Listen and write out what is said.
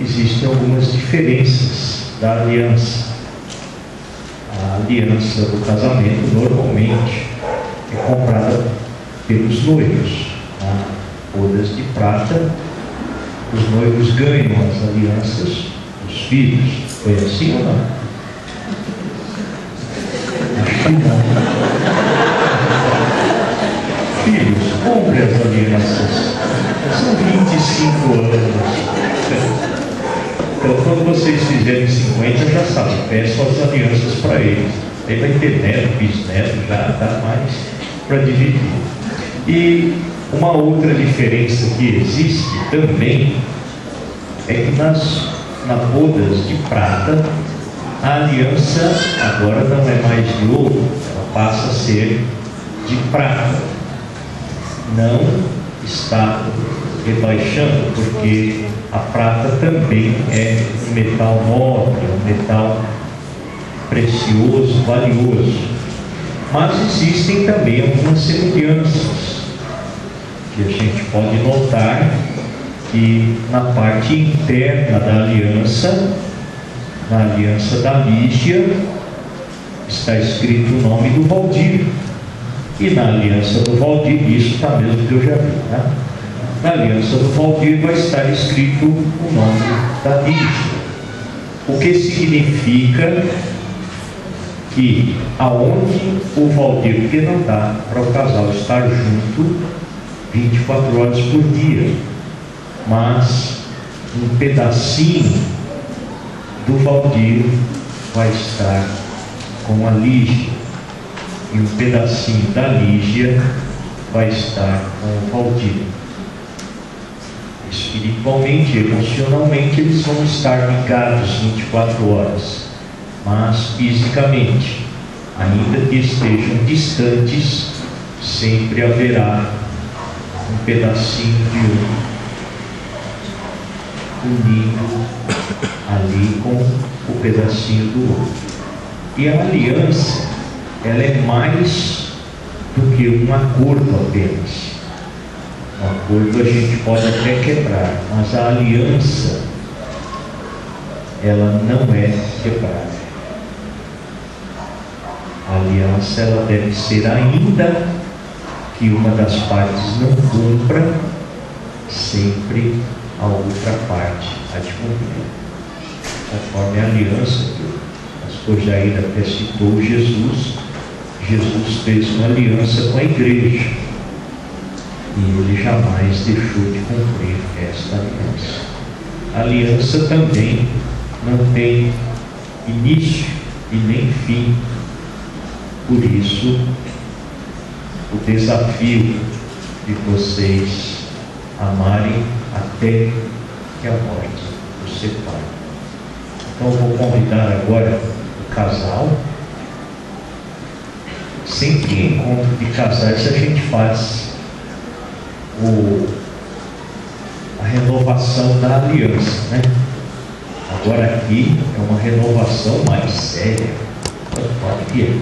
existem algumas diferenças da aliança. A aliança do casamento normalmente é comprada pelos noivos. Tá? Bodas de prata, os noivos ganham as alianças dos filhos. Foi assim ou não? Acho que não. Filhos, compre as alianças. São 25 anos. Vocês fizerem 50, já sabem, peçam as alianças para eles. Aí vai ter neto, bisneto, já dá mais para dividir. E uma outra diferença que existe também é que nas, na bodas de prata, a aliança agora não é mais de ouro, ela passa a ser de prata. Não está rebaixando, porque a prata também é um metal nobre, um metal precioso, valioso. Mas existem também algumas semelhanças que a gente pode notar que na parte interna da aliança, na aliança da Lígia, está escrito o nome do Valdir. E na aliança do Valdir, isso está mesmo que eu já vi, né? Na aliança do Valdir vai estar escrito o nome da Lígia. O que significa que aonde o Valdir, porque não dá para o casal estar junto 24 horas por dia, mas um pedacinho do Valdir vai estar com a Lígia, e um pedacinho da Lígia vai estar com o Valdir. Espiritualmente, emocionalmente, eles vão estar ligados 24 horas, mas fisicamente, ainda que estejam distantes, sempre haverá um pedacinho de um unido ali com o pedacinho do outro. E a aliança, ela é mais do que um acordo apenas. Um acordo a gente pode até quebrar, mas a aliança, ela não é quebrada. A aliança, ela deve ser ainda que uma das partes não cumpra, sempre a outra parte a de cumprir. Conforme a aliança que o pastor Jair até citou Jesus, Jesus fez uma aliança com a igreja e ele jamais deixou de cumprir esta aliança. A aliança também não tem início e nem fim. Por isso, o desafio de vocês amarem até que a morte os separe. Então vou convidar agora o casal. Sempre em encontro de casais a gente faz o, a renovação da aliança, né? Agora aqui é uma renovação mais séria. Pode ir.